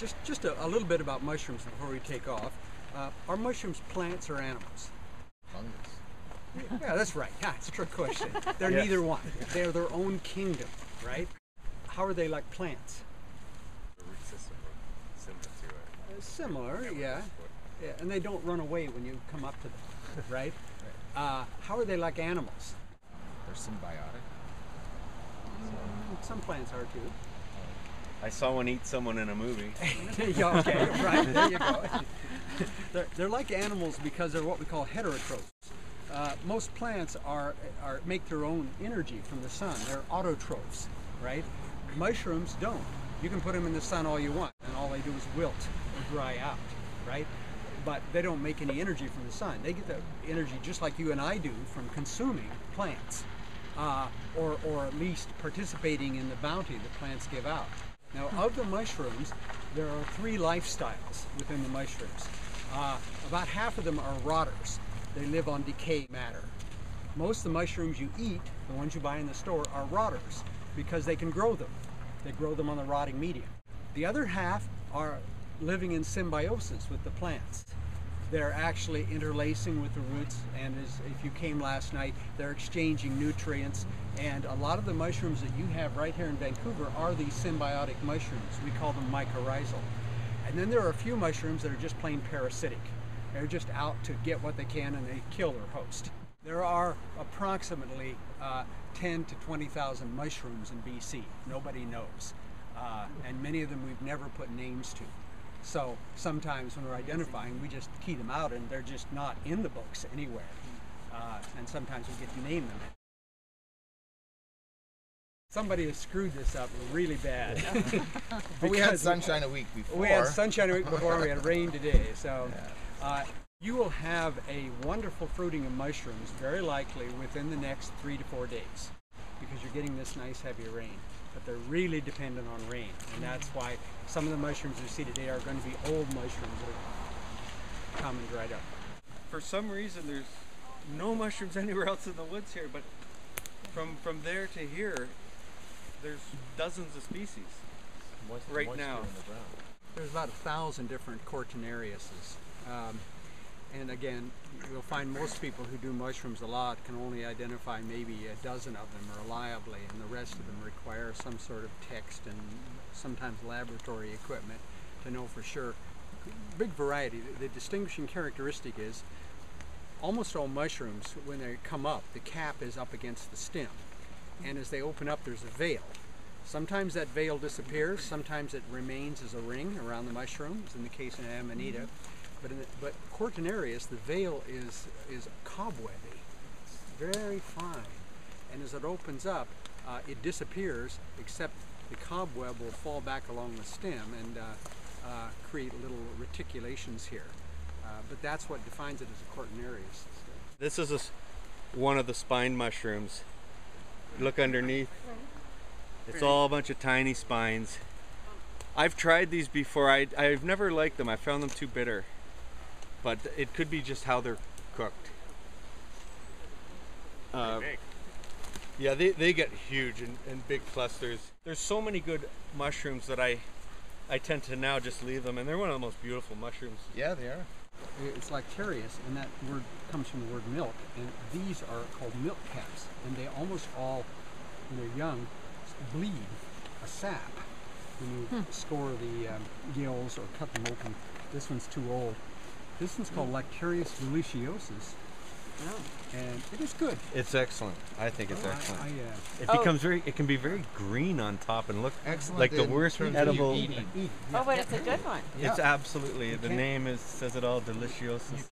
just just a, a little bit about mushrooms before we take off. Uh, are mushrooms plants or animals? Fungus. Yeah, that's right. Yeah, it's a trick question. They're Yes. neither one. They're their own kingdom, right? How are they like plants? The root system similar to it. Uh, Similar, yeah. yeah. And they don't run away when you come up to them, right? Uh, how are they like animals? They're symbiotic. Mm, Some plants are too. I saw one eat someone in a movie. yeah, okay, right, there you go. they're, they're like animals because they're what we call heterotrophs. Uh, most plants are, are make their own energy from the sun. They're autotrophs, right? Mushrooms don't. You can put them in the sun all you want, and all they do is wilt or dry out, right? But they don't make any energy from the sun. They get the energy just like you and I do from consuming plants, uh, or, or at least participating in the bounty that plants give out. Now, of the mushrooms, there are three lifestyles within the mushrooms. Uh, about half of them are rotters. They live on decayed matter. Most of the mushrooms you eat, the ones you buy in the store, are rotters because they can grow them. They grow them on the rotting medium. The other half are living in symbiosis with the plants. They're actually interlacing with the roots, and as if you came last night, they're exchanging nutrients. And a lot of the mushrooms that you have right here in Vancouver are these symbiotic mushrooms. We call them mycorrhizal. And then there are a few mushrooms that are just plain parasitic. They're just out to get what they can and they kill their host. There are approximately uh, 10 to 20,000 mushrooms in BC. Nobody knows. Uh, and many of them we've never put names to. So sometimes when we're identifying, we just key them out and they're just not in the books anywhere. Uh, and sometimes we get to name them. Somebody has screwed this up really bad. But we had sunshine a week before. we had sunshine a week before, we had rain today. So uh, you will have a wonderful fruiting of mushrooms, very likely within the next three to four days, because you're getting this nice heavy rain. But they're really dependent on rain, and that's why some of the mushrooms you see today are going to be old mushrooms that are come and dried up. For some reason, there's no mushrooms anywhere else in the woods here, but from from there to here, there's dozens of species. right now. There's about a thousand different Cortinariuses. Um, and again, you'll find most people who do mushrooms a lot can only identify maybe a dozen of them reliably, and the rest of them require some sort of text and sometimes laboratory equipment to know for sure. Big variety. The, distinguishing characteristic is almost all mushrooms, when they come up, the cap is up against the stem. And as they open up, there's a veil. Sometimes that veil disappears, sometimes it remains as a ring around the mushrooms, in the case of Amanita. But, in the, but Cortinarius, the veil is, is cobwebby, it's very fine. And as it opens up, uh, it disappears, except the cobweb will fall back along the stem and uh, uh, create little reticulations here. Uh, but that's what defines it as a Cortinarius. This is a s one of the spine mushrooms. Look underneath. It's all a bunch of tiny spines. I've tried these before. I, I've never liked them. I found them too bitter. But it could be just how they're cooked. Uh, yeah, they, they get huge and, and big clusters. There's so many good mushrooms that I I tend to now just leave them, and they're one of the most beautiful mushrooms. Yeah, they are. It's lactarius, and that word comes from the word milk. And these are called milk caps, and they almost all, when they're young, bleed a sap when you score the um, gills or cut them open. This one's too old. This one's called Lactarius deliciosus, and it is good. It's excellent. I think it's I- excellent. I, uh, It Oh. becomes very. It can be very green on top and look Excellent. like the worst terms of you edible. eating. eat. Oh, but it's a good one. Yeah. It's absolutely the name is says it all. Deliciosus.